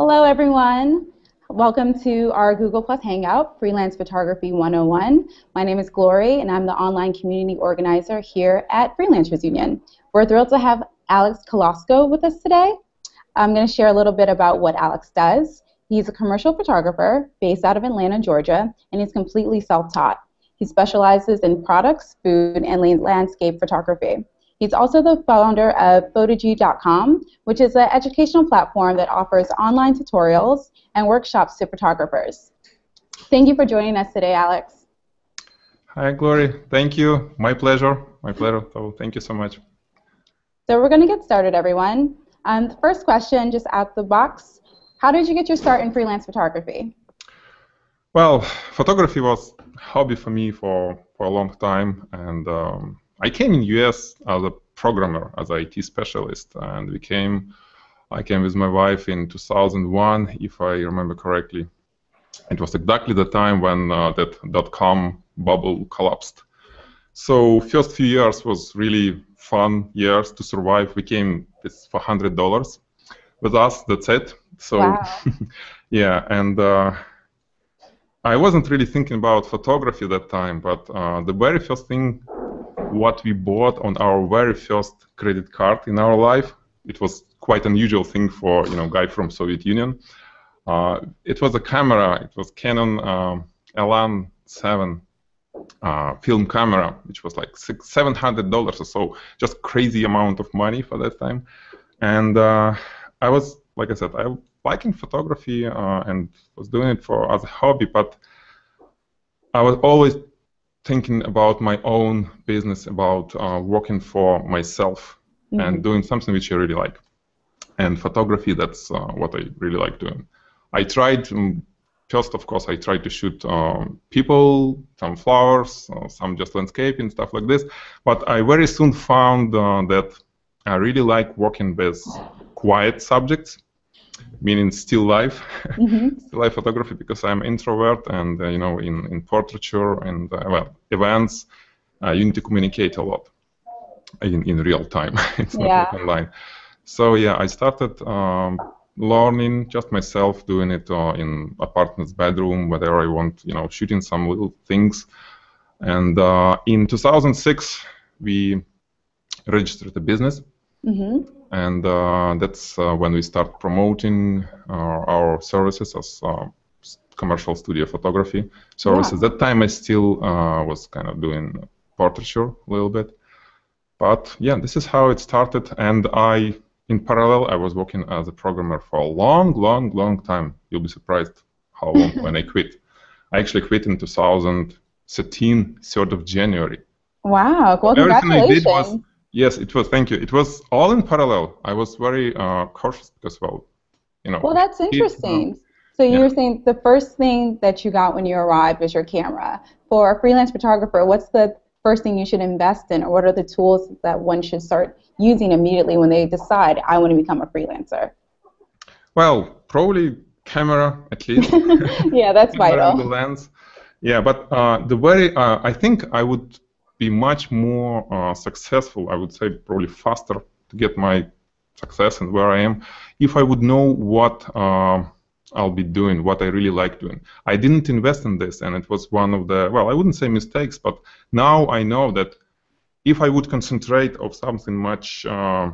Hello, everyone. Welcome to our Google Plus Hangout, Freelance Photography 101. My name is Glory, and I'm the online community organizer here at Freelancers Union. We're thrilled to have Alex Koloskov with us today. I'm going to share a little bit about what Alex does. He's a commercial photographer based out of Atlanta, Georgia, and he's completely self-taught. He specializes in products, food, and landscape photography. He's also the founder of Photigy.com, which is an educational platform that offers online tutorials and workshops to photographers. Thank you for joining us today, Alex. Hi, Glory. Thank you. My pleasure. My pleasure. So thank you so much. So we're going to get started, everyone. Um, the first question, just out the box, how did you get your start in freelance photography? Well, photography was a hobby for me for, for a long time, and um, I came in US as a programmer, as an IT specialist, and we came. I came with my wife in 2001, if I remember correctly. It was exactly the time when uh, that dot-com bubble collapsed. So first few years was really fun years to survive. We came with $400 with us. That's it. So Wow. yeah, and uh, I wasn't really thinking about photography that time, but uh, the very first thing what we bought on our very first credit card in our life, it was quite unusual thing for you know guy from Soviet Union. Uh, it was a camera. It was Canon um, Elan 7 uh, film camera, which was like six, seven hundred dollars or so, just crazy amount of money for that time. And uh, I was, like I said, I liking photography uh, and was doing it for as a hobby, but I was always thinking about my own business, about uh, working for myself and doing something which I really like. And photography, that's uh, what I really like doing. I tried, um, first, of course, I tried to shoot um, people, some flowers, uh, some just landscaping, stuff like this. But I very soon found uh, that I really like working with quiet subjects, meaning still life, Mhm. still life photography, because I'm introvert, and uh, you know, in in portraiture and uh, well, events, uh, you need to communicate a lot in in real time. it's not Yeah. like online. So yeah, I started um, learning just myself, doing it uh, in apartment's bedroom, wherever I want, you know, shooting some little things. And uh, in 2006, we registered a business Mhm. and uh, that's uh, when we start promoting uh, our services as uh, commercial studio photography services. That time I still uh, was kind of doing portraiture a little bit, but yeah, this is how it started. And I, in parallel, I was working as a programmer for a long, long, long time. You'll be surprised how long when I quit. I actually quit in 2013, 3rd of January. Wow. Well, Everything I did was congratulations. Yes, it was. Thank you. It was all in parallel. I was very uh, cautious because, well, you know. Well, that's interesting. So you Yeah. were saying the first thing that you got when you arrived was your camera. For a freelance photographer, what's the first thing you should invest in, or what are the tools that one should start using immediately when they decide I want to become a freelancer? Well, probably camera at least. yeah, that's and the lens. Yeah, but uh, the very. Uh, I think I would be much more uh, successful. I would say probably faster to get my success and where I am if I would know what. Uh, I'll be doing what I really like doing. I didn't invest in this, and it was one of the well, I wouldn't say mistakes, but now I know that if I would concentrate of something much uh,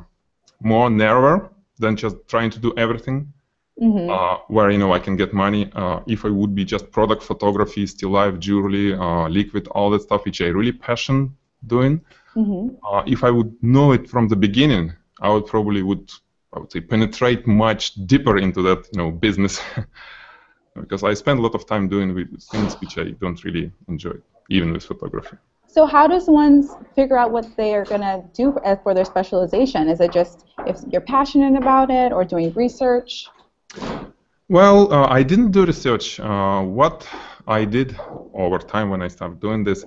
more narrower than just trying to do everything, hmm uh, where you know I can get money. Uh, if I would be just product photography, still life, jewelry, uh, liquid, all that stuff, which I really passion doing. hmm Uh, if I would know it from the beginning, I would probably would I would say penetrate much deeper into that you know business because I spend a lot of time doing with things which I don't really enjoy, even with photography. So how does one figure out what they are going to do as for their specialization? Is it just if you're passionate about it or doing research? Well, uh, I didn't do research. Uh, what I did over time when I started doing this,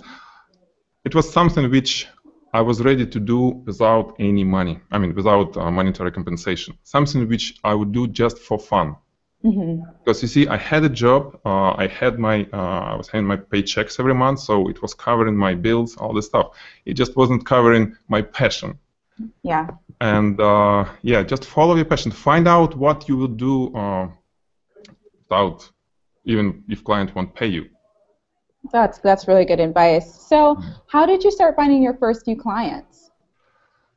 it was something which I was ready to do without any money. I mean, without uh, monetary compensation. Something which I would do just for fun. hmm Because you see, I had a job. Uh, I had my, uh, I was having my paychecks every month, so it was covering my bills, all this stuff. It just wasn't covering my passion. Yeah. And uh, yeah, just follow your passion. Find out what you will do uh, without even if client won't pay you. That's that's really good advice. So, Mm-hmm. how did you start finding your first few clients?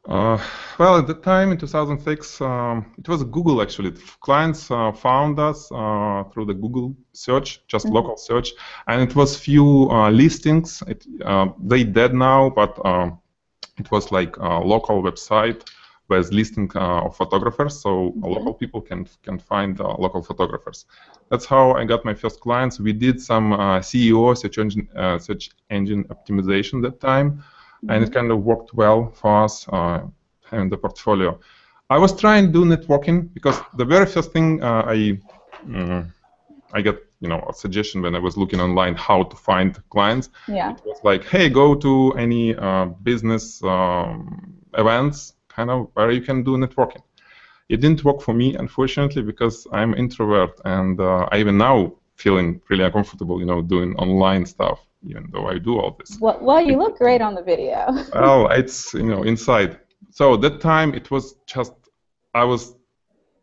Uh, well, at the time in 2006, um, it was Google actually. Clients uh, found us uh, through the Google search, just Mhm. local search, and it was few uh, listings. It, uh, they dead now, but um, it was like a local website with listing uh, of photographers, so Okay. local people can can find uh, local photographers. That's how I got my first clients. We did some uh, SEO search engine uh, search engine optimization that time and it kind of worked well for us uh, having the portfolio. I was trying to do networking because the very first thing uh, I mm, I got you know a suggestion when I was looking online how to find clients. Yeah. It was like, hey, go to any uh, business um, events, kind of where you can do networking. It didn't work for me, unfortunately, because I'm introvert, and uh, I even now feeling really uncomfortable, you know, doing online stuff, even though I do all this Well, well, you look great on the video. well, it's you know inside. So that time it was just I was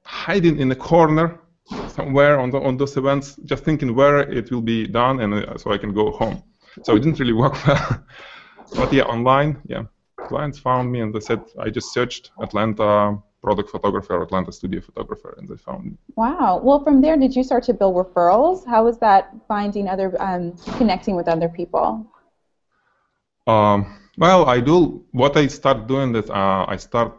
hiding in a corner somewhere on the, on those events, just thinking where it will be done, and uh, so I can go home. So it didn't really work well. but yeah, online, yeah, clients found me and they said I just searched Atlanta product photographer, Atlanta studio photographer, and they found me. Wow. Well, from there, did you start to build referrals? How was that finding other, um, connecting with other people? Um, well, I do what I start doing is uh, I start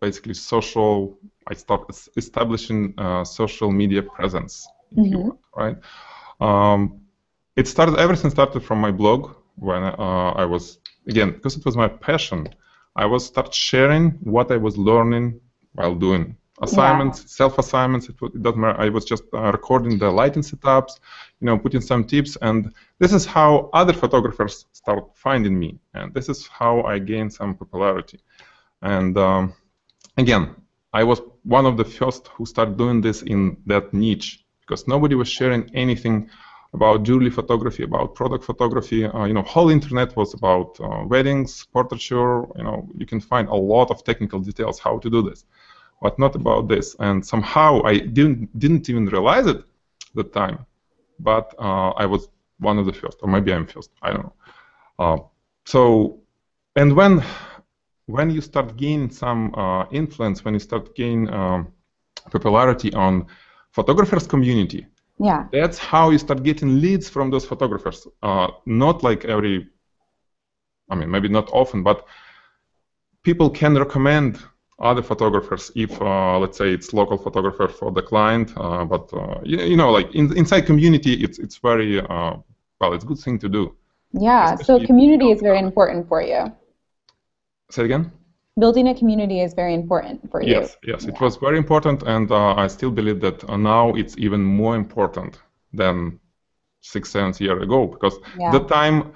basically social. I start establishing uh, social media presence, if you Mhm. want, right? Um, it started. Everything started from my blog when uh, I was again because it was my passion. I was start sharing what I was learning while doing assignments, self assignments. It, it doesn't matter. I was just uh, recording the lighting setups, you know, putting some tips, and this is how other photographers start finding me, and this is how I gained some popularity. And um, again, I was one of the first who started doing this in that niche because nobody was sharing anything about jewelry photography, about product photography. Uh, you know, whole internet was about uh, weddings, portraiture. You know, you can find a lot of technical details how to do this, but not about this. And somehow I didn't didn't even realize it at the time, but uh, I was one of the first, or maybe I'm first. I don't know. Uh, so, and when when you start gaining some uh, influence, when you start gain um, popularity on photographers community, Yeah. that's how you start getting leads from those photographers. Uh, not like every, I mean, maybe not often, but people can recommend other photographers if, uh, let's say, it's local photographer for the client. Uh, but uh, you, you know, like in, inside community, it's it's very uh, well, it's a good thing to do. Yeah. So community is very important for you. Say it again. Building a community is very important for you. Yes, yes, it was very important, and uh, I still believe that uh, now it's even more important than six, seven years ago because Yeah. the time,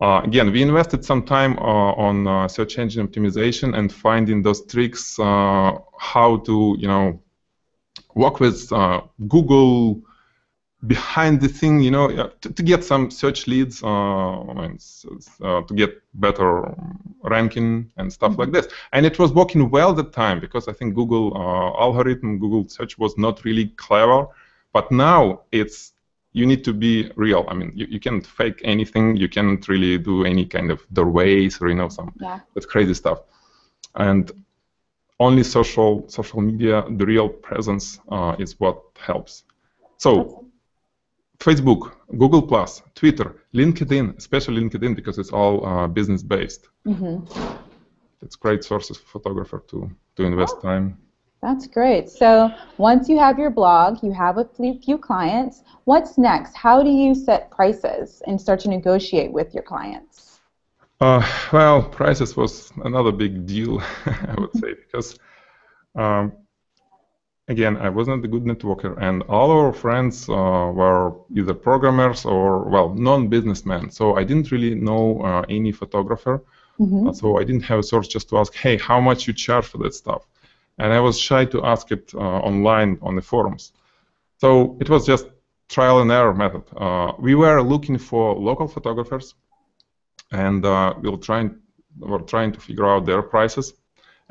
uh, again, we invested some time uh, on uh, search engine optimization and finding those tricks, uh, how to, you know, work with uh, Google behind the thing, you know, to, to get some search leads, uh, I mean, s- s- uh, to get better ranking and stuff like this. And it was working well at the time because I think Google uh, algorithm, Google search was not really clever. But now it's you need to be real. I mean, you, you can't fake anything. You can't really do any kind of doorways or you know some Yeah. that crazy stuff. And only social social media, the real presence uh, is what helps. So Facebook, Google Plus, Twitter, LinkedIn, especially LinkedIn because it's all uh, business based. hmm It's great sources for photographer to to invest time. That's great. So once you have your blog, you have a few few clients. What's next? How do you set prices and start to negotiate with your clients? Uh, well, prices was another big deal, I would say, because um, again, I wasn't a good networker, and all our friends uh, were either programmers or well, non-businessmen. So I didn't really know uh, any photographer. hmm Uh, So I didn't have a source just to ask, hey, how much you charge for that stuff? And I was shy to ask it uh, online on the forums. So it was just trial and error method. Uh, we were looking for local photographers, and uh, we were trying, were trying to figure out their prices,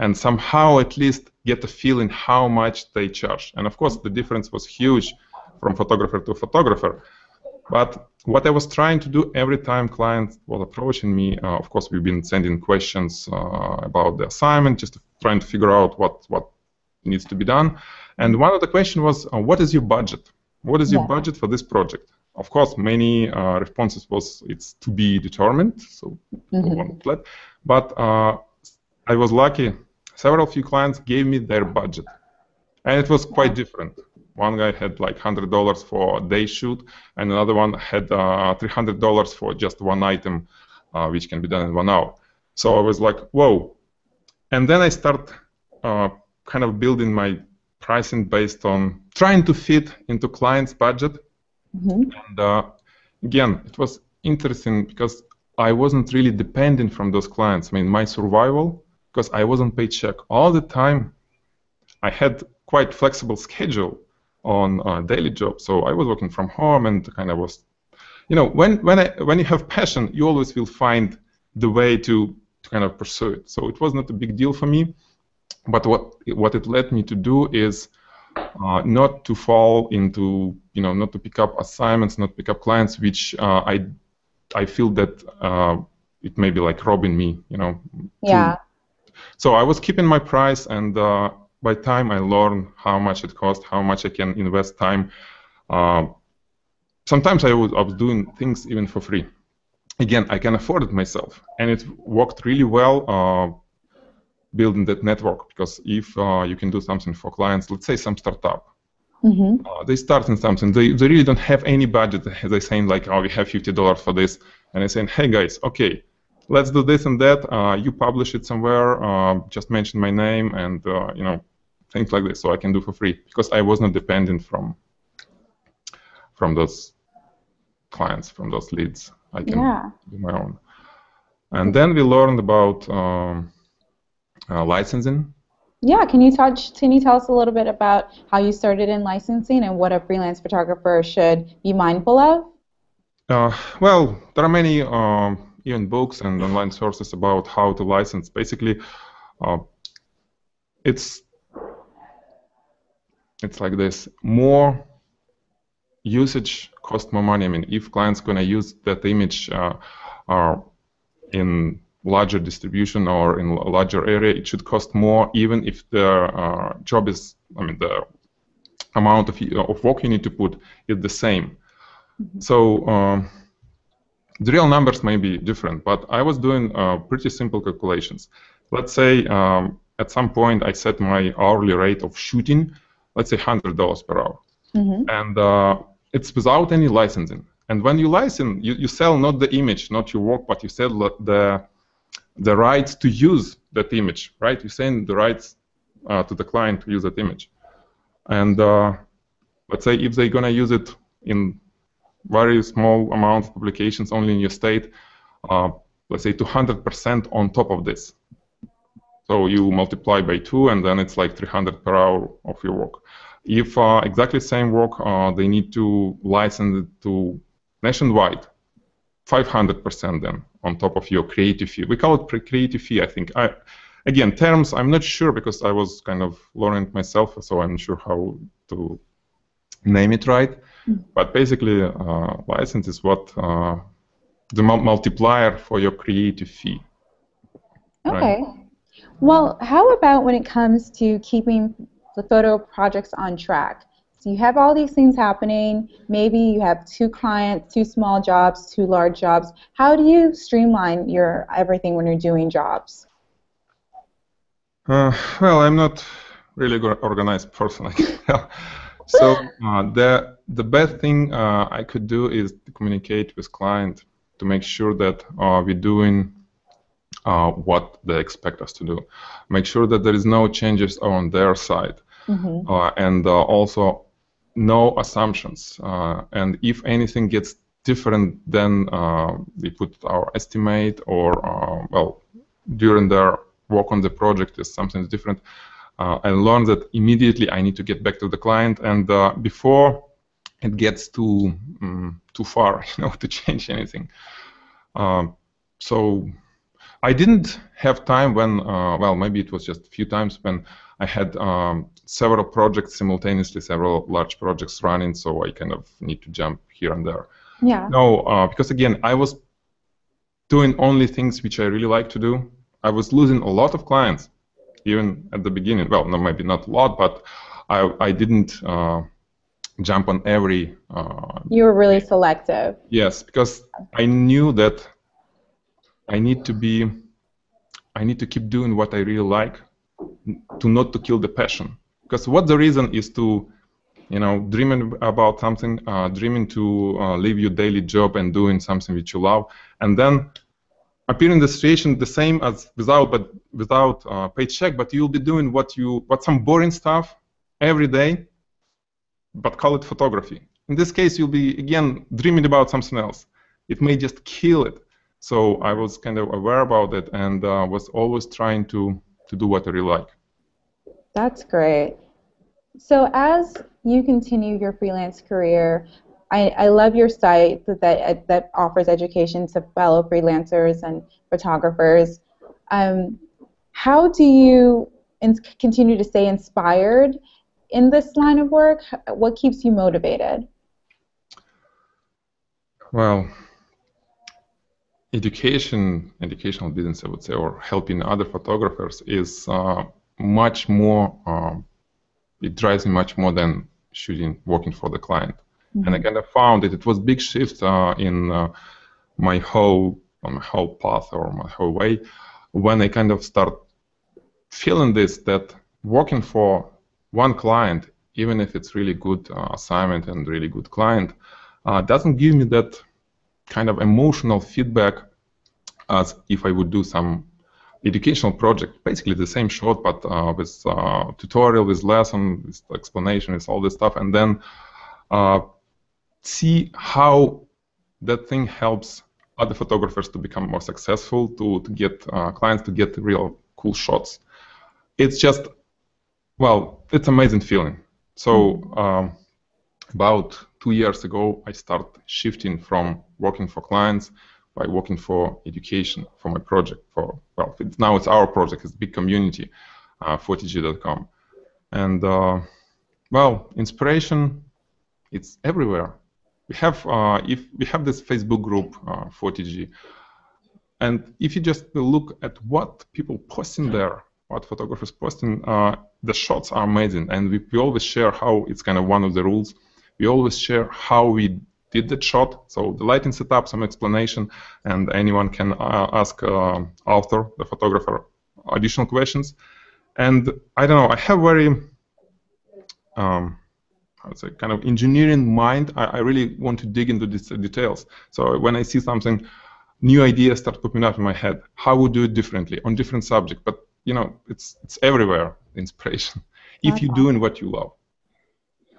and somehow at least get a feeling how much they charge. And of course, the difference was huge from photographer to photographer. But what I was trying to do every time clients was approaching me, uh, of course, we've been sending questions uh, about the assignment, just trying to figure out what, what needs to be done. And one of the questions was, uh, what is your budget? What is your budget for this project? Of course, many uh, responses was it's to be determined, so mm-hmm. But uh, I was lucky. Several few clients gave me their budget, and it was quite different. One guy had like hundred dollars for a day shoot, and another one had uh, three hundred dollars for just one item, uh, which can be done in one hour. So I was like, whoa! And then I start uh, kind of building my pricing based on trying to fit into client's budget. Mm-hmm. And uh, again, it was interesting because I wasn't really dependent from those clients. I mean, my survival, because I wasn't paycheck all the time. I had quite flexible schedule on a daily job, so I was working from home and kind of was, you know, when when I when you have passion, you always will find the way to to kind of pursue it. So it was not a big deal for me. But what what it led me to do is uh, not to fall into you know not to pick up assignments, not pick up clients which uh, I I feel that uh, it may be like robbing me, you know. Yeah. So I was keeping my price, and uh, by time I learned how much it cost, how much I can invest time. Uh, sometimes I was, I was doing things even for free. Again, I can afford it myself, and it worked really well uh, building that network because if uh, you can do something for clients, let's say some startup, mm-hmm. uh, they start in something, they, they really don't have any budget. They're saying like, oh, we have fifty dollars for this, and they're saying, hey guys, okay, let's do this and that. Uh, you publish it somewhere, uh, just mention my name, and uh, you know things like this, so I can do for free because I was not dependent from from those clients, from those leads. I can yeah. do my own. And then we learned about um, uh, licensing. Yeah, can you touch? Can you tell us a little bit about how you started in licensing and what a freelance photographer should be mindful of? Uh, well, there are many um, even books and online sources about how to license. Basically, uh, it's it's like this: more usage cost more money. I mean, if clients gonna use that image uh, in larger distribution or in a larger area, it should cost more even if the uh, job is, I mean, the amount of, of work you need to put is the same. Mm-hmm. So um, the real numbers may be different, but I was doing uh, pretty simple calculations. Let's say um, at some point I set my hourly rate of shooting, let's say $100 per hour. Mm-hmm. And uh, it's without any licensing. And when you license, you, you sell not the image, not your work, but you sell the the rights to use that image, right? You send the rights uh, to the client to use that image. And uh, let's say if they're going to use it in very small amount of publications only in your state, uh, let's say 200% on top of this. So you multiply by two, and then it's like 300 per hour of your work. If uh, exactly same work, uh, they need to license it to nationwide, 500% then on top of your creative fee. We call it creative fee, I think. I, again, terms, I'm not sure because I was kind of learning myself, so I'm not sure how to name it right. Mm. But basically, uh, license is what uh, the multiplier for your creative fee. Okay. Right? Well, how about when it comes to keeping the photo projects on track? So you have all these things happening. Maybe you have two clients, two small jobs, two large jobs. How do you streamline your everything when you're doing jobs? Uh, well, I'm not really organized person. so uh, the the best thing uh, I could do is communicate with client to make sure that uh, we're doing uh, what they expect us to do. Make sure that there is no changes on their side. Mm-hmm. Uh, and uh, also no assumptions. Uh, and if anything gets different, then uh, we put our estimate or, uh, well, during their work on the project is something different. Uh, I learned that immediately I need to get back to the client and uh, before it gets too um, too far, you know, to change anything. Um, so I didn't have time when, uh, well, maybe it was just a few times when I had um, several projects simultaneously, several large projects running, so I kind of need to jump here and there. Yeah. No, uh, because again, I was doing only things which I really like to do. I was losing a lot of clients, even at the beginning. Well, no, maybe not a lot, but I, I didn't uh, jump on every. Uh, you were really selective. Yes, because I knew that I need to be, I need to keep doing what I really like, to not to kill the passion. Because what the reason is to, you know, dreaming about something, uh, dreaming to uh, leave your daily job and doing something which you love, and then appear in the situation the same as without but without uh, paycheck, but you'll be doing what you what some boring stuff every day, but call it photography. In this case, you'll be again dreaming about something else. It may just kill it. So I was kind of aware about it and uh, was always trying to to do what I really like. That's great. So as you continue your freelance career, I, I love your site that, that, that offers education to fellow freelancers and photographers. Um, how do you in, continue to stay inspired in this line of work? What keeps you motivated? Well, education, educational business, I would say, or helping other photographers is uh, much more. Uh, it drives me much more than shooting, working for the client. Mm-hmm. And I kind of found that it was big shift uh, in uh, my whole on my whole path or my whole way when I kind of start feeling this that working for one client, even if it's really good uh, assignment and really good client, uh, doesn't give me that kind of emotional feedback as if I would do some educational project, basically the same shot, but uh, with uh, tutorial, with lesson, with explanation, with all this stuff, and then see how that thing helps other photographers to become more successful, to, to get uh, clients to get real cool shots. It's just, well, it's amazing feeling. So um, about two years ago, I started shifting from working for clients by working for education for my project. For well, it's, now it's our project. It's a big community, uh, Photigy.com, and uh, well, inspiration, it's everywhere we have uh, if we have this Facebook group uh, Photigy, and if you just look at what people posting there, what photographers posting, uh, the shots are amazing, and we, we always share how it's kind of one of the rules. We always share how we did the shot, so the lighting setup, some explanation, and anyone can uh, ask uh, author, the photographer, additional questions. And I don't know, I have very um, a kind of engineering mind. I, I, really want to dig into these details. So when I see something, new ideas start popping up in my head. How would do it differently on different subject? But you know, it's it's everywhere. Inspiration. if you're doing what you love.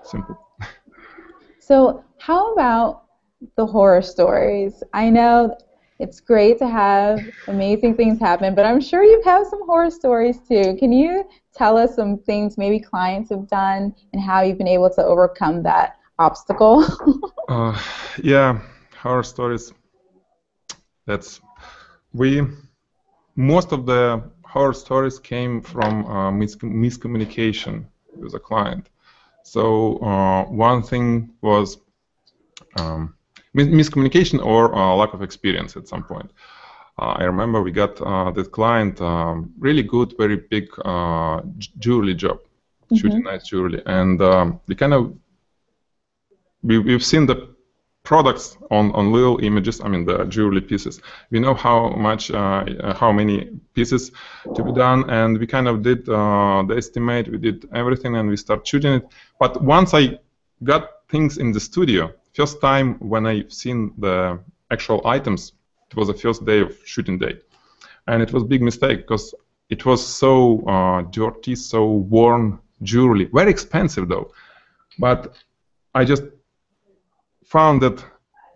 Simple. So how about the horror stories? I know it's great to have amazing things happen, but I'm sure you have some horror stories too. Can you tell us some things maybe clients have done and how you've been able to overcome that obstacle? uh, yeah, horror stories. That's we most of the horror stories came from uh, mis- miscommunication with a client. So uh, one thing was um, miscommunication or uh, lack of experience at some point. Uh, I remember we got uh, this client, um, really good, very big jewelry job, mm-hmm. shooting nice jewelry, and um, we kind of we, we've seen the products on, on little images, I mean the jewelry pieces. We know how much, uh, how many pieces to be done, and we kind of did uh, the estimate, we did everything, and we start shooting it. But once I got things in the studio, first time when I've seen the actual items, it was the first day of shooting day, and it was big mistake because it was so uh, dirty, so worn jewelry, very expensive though. But I just found that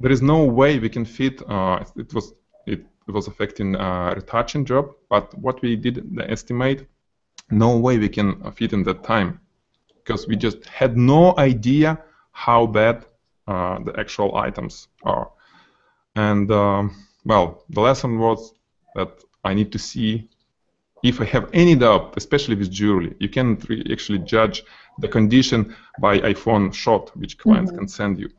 there is no way we can fit. Uh, it was it, was affecting uh, retouching job, but what we did the estimate, no way we can fit in that time because we just had no idea how bad uh, the actual items are. And um, well, the lesson was that I need to see if I have any doubt, especially with jewelry, you can't actually judge the condition by iPhone shot, which clients mm-hmm. can send you.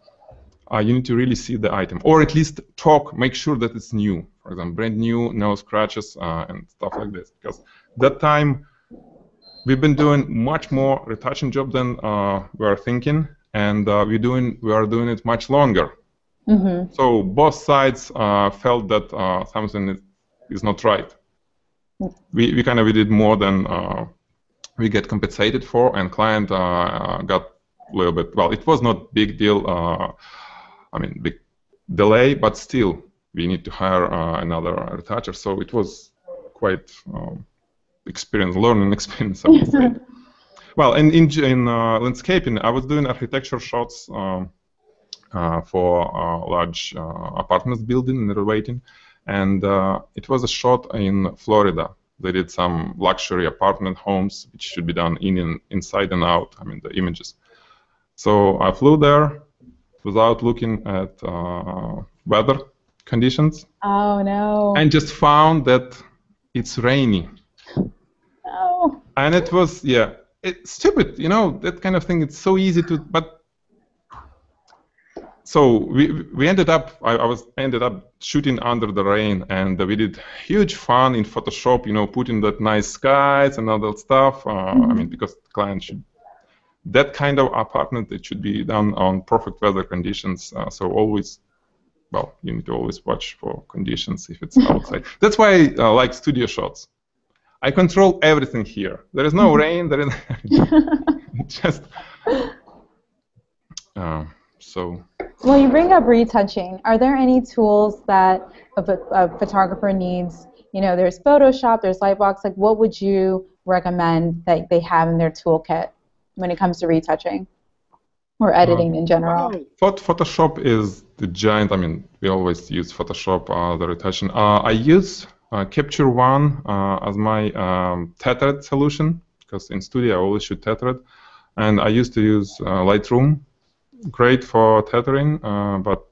Uh, you need to really see the item, or at least talk, make sure that it's new. For example, brand new, no scratches, uh, and stuff like this. Because that time, we've been doing much more retouching job than uh, we are thinking, and uh, we're doing we are doing it much longer. Mm-hmm. So both sides uh, felt that uh, something is, is not right. We, we kind of we did more than we get compensated for, and client got a little bit. Well, it was not big deal I mean, big delay, but still we need to hire uh, another retoucher. So it was quite um, experience, learning experience, I would say. well, in in, in uh, landscaping, I was doing architecture shots um, uh, for a large uh, apartments building and renovating, and uh, it was a shot in Florida. They did some luxury apartment homes, which should be done in and inside and out. I mean, the images. So I flew there without looking at uh, weather conditions. Oh no! And just found that it's rainy. No. And it was yeah, it's stupid, you know that kind of thing. It's so easy to but. So we we ended up I, I was ended up shooting under the rain and we did huge fun in Photoshop, you know, putting that nice skies and all that stuff. Uh, mm-hmm. I mean, because the client should that kind of apartment it should be done on perfect weather conditions uh, so always well you need to always watch for conditions if it's outside. That's why i uh, like studio shots. I control everything here. There is no rain there is just uh, so. Well you bring up retouching are there any tools that a, a photographer needs? You know there's photoshop there's lightbox like what would you recommend that they have in their toolkit when it comes to retouching or editing uh, in general? Photoshop is the giant. I mean, we always use Photoshop, uh, the retouching. Uh, I use uh, Capture One uh, as my um, tethered solution because in studio I always shoot tethered, and I used to use uh, Lightroom, great for tethering, but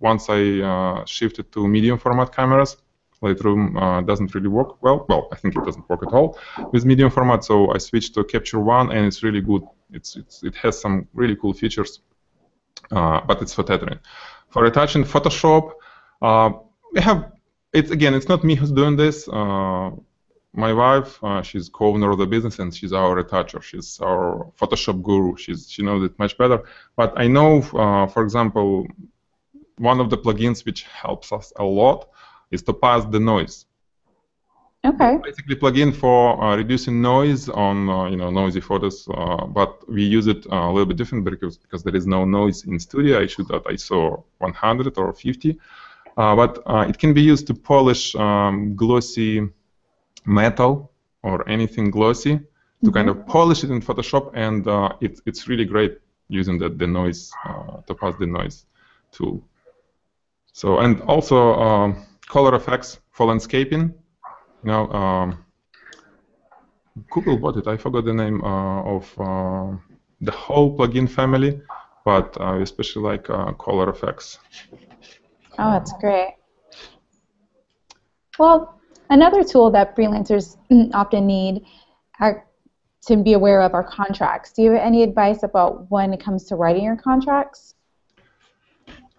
once I shifted to medium format cameras, Lightroom uh, doesn't really work well. Well, I think it doesn't work at all with medium format. So I switched to Capture One, and it's really good. It's, it's it has some really cool features, uh, but it's for tethering. For retouching Photoshop, uh, we have it's again. It's not me who's doing this. Uh, my wife, uh, she's co-owner of the business, and she's our retoucher. She's our Photoshop guru. She's she knows it much better. But I know, uh, for example, one of the plugins which helps us a lot is Topaz DeNoise. Okay. Basically, plugin for uh, reducing noise on uh, you know noisy photos, uh, but we use it uh, a little bit different because because there is no noise in studio. I shoot at ISO 100 or 50, uh, but uh, it can be used to polish um, glossy metal or anything glossy to mm-hmm. kind of polish it in Photoshop, and it's it's really great using the the noise Topaz DeNoise tool. So and also. Um, Color Efex for landscaping. Now, um, Google bought it. I forgot the name uh, of uh, the whole plugin family, but I especially like uh, Color Efex. Oh, that's great. Well, another tool that freelancers often need are, to be aware of are contracts. Do you have any advice about when it comes to writing your contracts?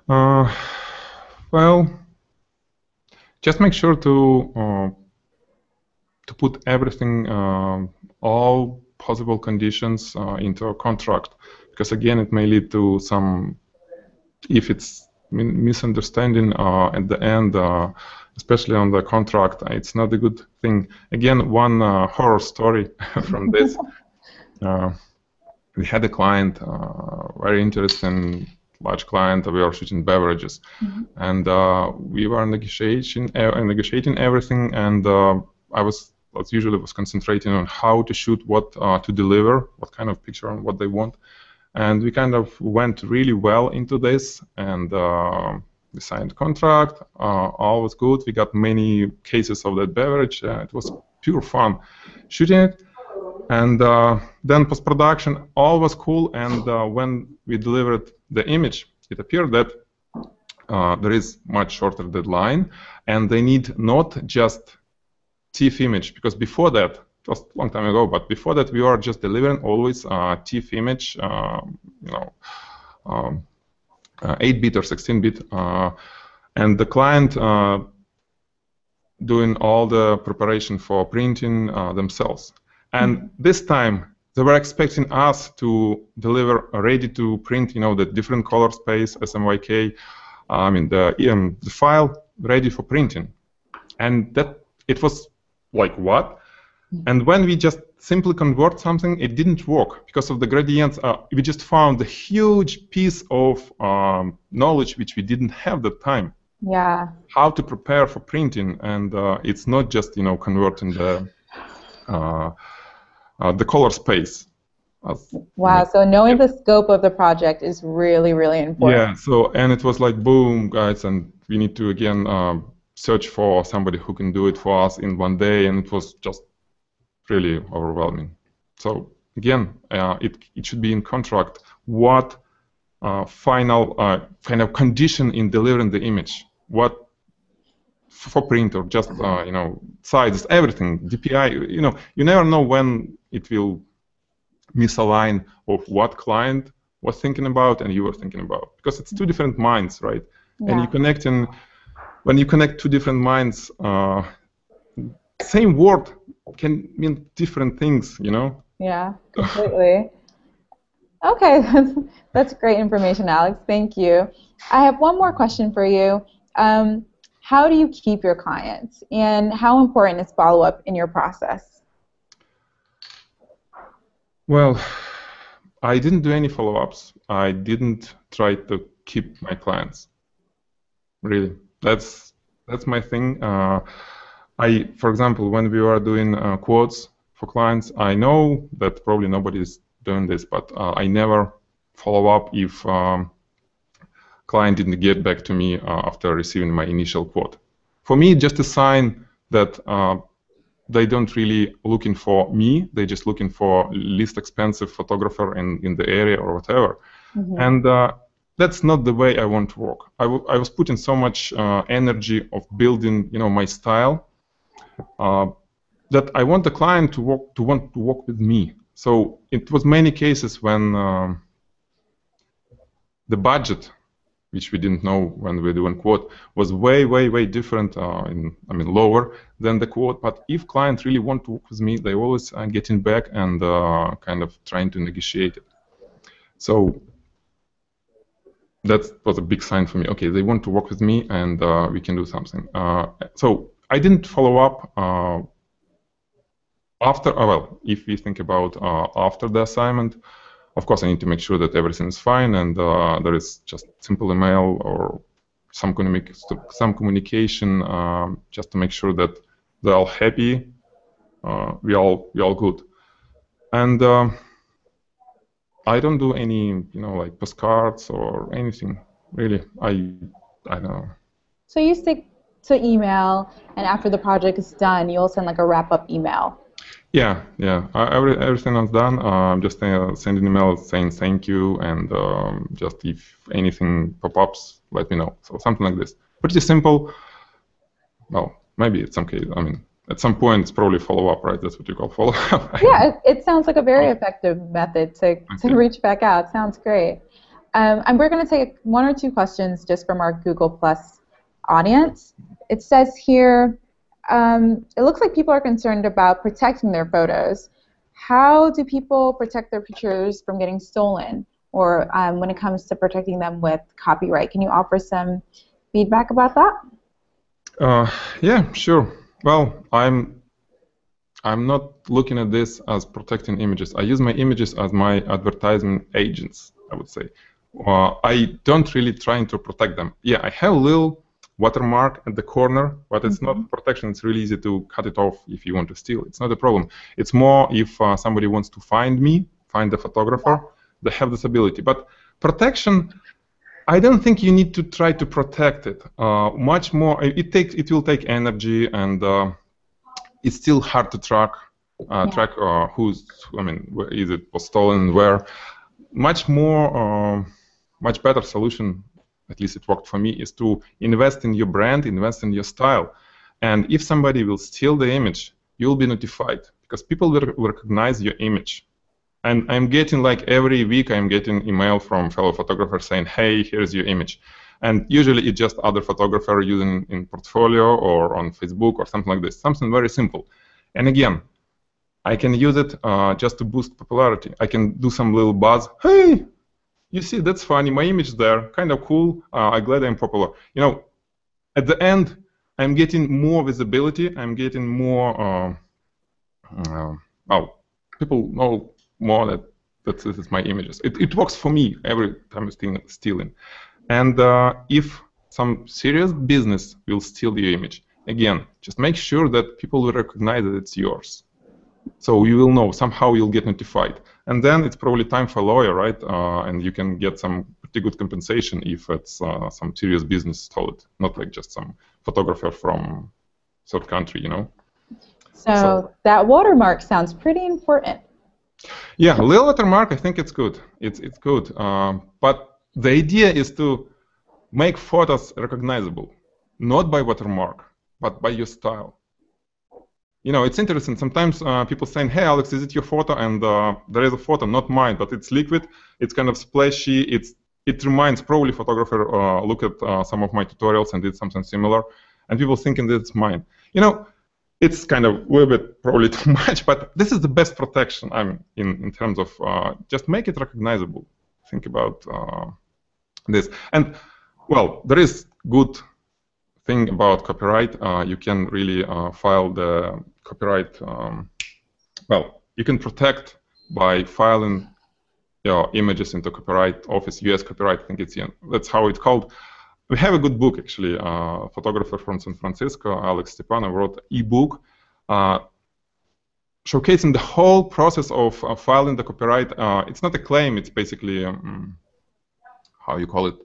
Uh, well, just make sure to uh, to put everything, uh, all possible conditions uh, into a contract, because again, it may lead to some, if it's misunderstanding uh, at the end, uh, especially on the contract, it's not a good thing. Again, one uh, horror story from this. we had a client very interesting large client. We were shooting beverages, mm-hmm. and uh, we were negotiating uh, negotiating everything. And uh, I was, as usually, was concentrating on how to shoot, what uh, to deliver, what kind of picture, and what they want. And we kind of went really well into this, and uh, we signed contract. Uh, all was good. We got many cases of that beverage. it was pure fun shooting it. And uh, then post production, all was cool. And uh, when we delivered the image, it appeared that uh, there is much shorter deadline, and they need not just TIFF image because before that, was a long time ago, but before that we were just delivering always uh, TIFF image, uh, you know, um, 8-bit or 16-bit, and the client doing all the preparation for printing themselves. And this time they were expecting us to deliver ready to print, you know, the different color space, CMYK, I mean, the, um, the file ready for printing. And that, it was like, what? And when we just simply convert something, it didn't work because of the gradients. Uh, we just found a huge piece of um, knowledge which we didn't have that time. Yeah. How to prepare for printing, and uh, it's not just you know converting the uh, uh, the color space. wow, so knowing the scope of the project is really, really important. Yeah, so, and it was like, boom, guys, and we need to, again, uh, search for somebody who can do it for us in one day, and it was just really overwhelming. So, again, uh, it, it should be in contract what uh, final uh, kind of condition in delivering the image, what for print or just uh, you know size, everything, DPI. You know, you never know when it will misalign of what client was thinking about and you were thinking about because it's two different minds, right? Yeah. And you connect in when you connect two different minds, uh, same word can mean different things, you know? Yeah, completely. okay, that's, that's great information, Alex. Thank you. I have one more question for you. Um, how do you keep your clients, and how important is follow up in your process? Well, I didn't do any follow ups. I didn't try to keep my clients. Really, that's that's my thing. Uh, I, for example, when we were doing uh, quotes for clients, I know that probably nobody is doing this, but uh, I never follow up if um, client didn't get back to me uh, after receiving my initial quote. For me, just a sign that uh, they don't really looking for me. They're just looking for least expensive photographer in, in the area or whatever. Mm-hmm. And uh, that's not the way I want to work. I, w- I was putting so much uh, energy of building, you know, my style uh, that I want the client to work to want to work with me. So it was many cases when um, the budget which we didn't know when we were doing quote, was way, way, way different, uh, in, I mean, lower than the quote. But if clients really want to work with me, they always uh, getting back and uh, kind of trying to negotiate it. So that was a big sign for me. Okay, they want to work with me, and uh, we can do something. Uh, so I didn't follow up uh, after. well, if we think about after the assignment. Of course, I need to make sure that everything is fine and uh, there is just simple email or some, communi some communication uh, just to make sure that they're all happy. Uh, we all we all good. And uh, I don't do any you know like postcards or anything really. I I don't know. So you stick to email, and after the project is done, you'll send like a wrap up email. Yeah, yeah. every, everything is done. Uh, I'm just uh, sending email saying thank you, and um, just if anything pop ups, let me know. So something like this. Pretty simple. Well, maybe at some case. I mean, at some point, it's probably follow up, right? That's what you call follow up. yeah, it, it, sounds like a very effective method to, okay. to reach back out. Sounds great. Um, and we're going to take one or two questions just from our Google Plus audience. It says here um, it looks like people are concerned about protecting their photos. How do people protect their pictures from getting stolen, or um, when it comes to protecting them with copyright? Can you offer some feedback about that? Uh, yeah, sure. Well, I'm I'm not looking at this as protecting images. I use my images as my advertisement agents. I would say. Uh, I don't really try to protect them. Yeah, I have a little watermark at the corner, but it's mm-hmm. not protection. It's really easy to cut it off if you want to steal. It's not a problem. It's more if uh, somebody wants to find me, find the photographer, they have this ability. But protection, I don't think you need to try to protect it. Uh, much more, it takes, it will take energy, and uh, it's still hard to track, uh, yeah. track uh, who's, I mean, is it was stolen, where. Much more, uh, much better solution at least it worked for me, is to invest in your brand, invest in your style. And if somebody will steal the image, you'll be notified because people will recognize your image. And I'm getting like every week I'm getting email from fellow photographers saying, "Hey, here's your image," and usually it's just other photographer using in portfolio or on Facebook or something like this, something very simple. And again, I can use it uh, just to boost popularity. I can do some little buzz. Hey, you see, that's funny. My image there, kind of cool. Uh, I'm glad I'm popular. You know, at the end, I'm getting more visibility. I'm getting more. Uh, uh, well, people know more that that this is my images. It, it works for me every time I'm stealing. And uh, if some serious business will steal your image, again, just make sure that people will recognize that it's yours. So you will know somehow you'll get notified, and then it's probably time for a lawyer, right? Uh, and you can get some pretty good compensation if it's uh, some serious business stole it, not like just some photographer from third country, you know. So, so that watermark sounds pretty important. Yeah, little watermark, I think it's good. It's it's good, um, but the idea is to make photos recognizable, not by watermark, but by your style you know, it's interesting. Sometimes uh, people saying, "Hey, Alex, is it your photo?" And uh, there is a photo, not mine, but it's liquid. It's kind of splashy. It's it reminds probably photographer uh, look at uh, some of my tutorials and did something similar, and people thinking that it's mine. You know, it's kind of a little bit probably too much, but this is the best protection. I mean, in in terms of uh, just make it recognizable. Think about uh, this, and well, there is good thing about copyright, uh, you can really uh, file the copyright. Um, well, you can protect by filing your images into copyright office, U.S. copyright. I think it's that's how it's called. We have a good book actually. Uh, a photographer from San Francisco, Alex Stepanov, wrote e-book uh, showcasing the whole process of uh, filing the copyright. Uh, it's not a claim. It's basically um, how you call it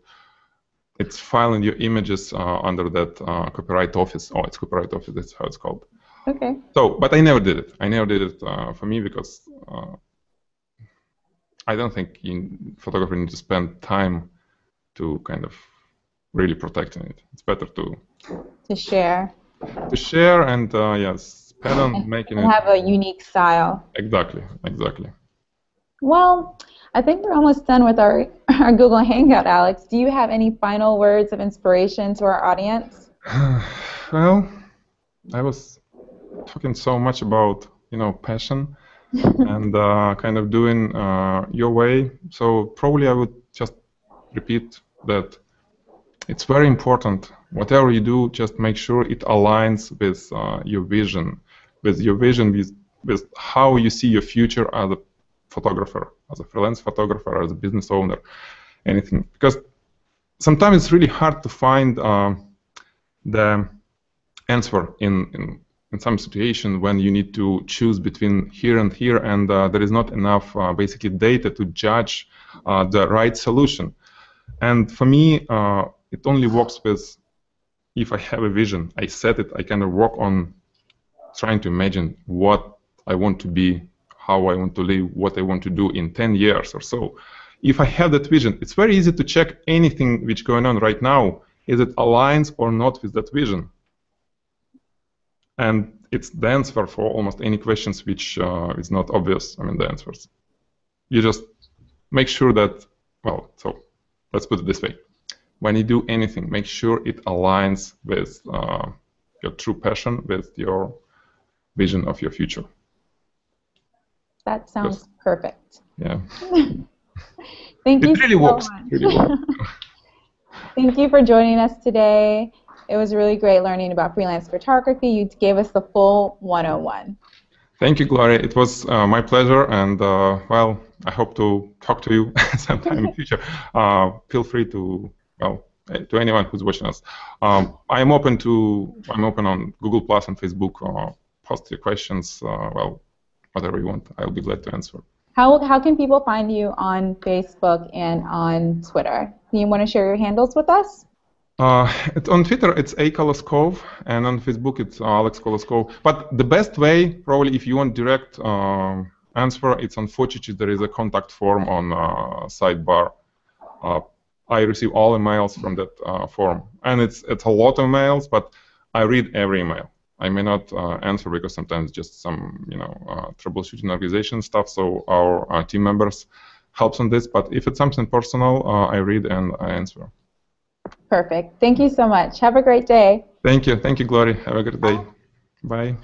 it's filing your images uh, under that uh, copyright office. Oh, it's copyright office. That's how it's called. Okay. So, but I never did it. I never did it uh, for me because uh, I don't think in photography need to spend time to kind of really protecting it. It's better to to share. To share and uh, yes, spend on making and it. Have a unique style. Exactly. Exactly. Well, I think we're almost done with our, our Google Hangout, Alex. Do you have any final words of inspiration to our audience? well, I was talking so much about you know passion and uh, kind of doing uh, your way. So probably I would just repeat that it's very important. Whatever you do, just make sure it aligns with uh, your vision, with your vision, with with how you see your future as a photographer, as a freelance photographer, as a business owner, anything. Because sometimes it's really hard to find uh, the answer in, in, in some situation when you need to choose between here and here, and uh, there is not enough uh, basically data to judge uh, the right solution. And for me, uh, it only works with if I have a vision, I set it, I kind of work on trying to imagine what I want to be how I want to live, what I want to do in 10 years or so. If I have that vision, it's very easy to check anything which going on right now. Is it aligns or not with that vision? And it's the answer for almost any questions which uh, is not obvious. I mean, the answers. You just make sure that, well, so let's put it this way. When you do anything, make sure it aligns with uh, your true passion, with your vision of your future. That sounds yes. perfect. Yeah. Thank it you really so works. much. Really works. Thank you for joining us today. It was really great learning about freelance photography. You gave us the full 101. Thank you, Gloria. It was uh, my pleasure, and uh, well, I hope to talk to you sometime in the future. Uh, feel free to well eh, to anyone who's watching us. Um, I'm open to I'm open on Google Plus and Facebook. Uh, post your questions. Uh, well, whatever you want. I'll be glad to answer. How, how can people find you on Facebook and on Twitter? Do you want to share your handles with us? Uh, on Twitter, it's A Koloskov, and on Facebook, it's Alex Koloskov. But the best way, probably, if you want direct uh, answer, it's on Photigy. There is a contact form on uh, sidebar. Uh, I receive all emails from that uh, form, and it's it's a lot of emails, but I read every email. I may not uh, answer because sometimes just some you know uh, troubleshooting organization stuff. So our uh, team members helps on this. But if it's something personal, uh, I read and I answer. Perfect. Thank you so much. Have a great day. Thank you. Thank you, Glory. Have a good day. Bye.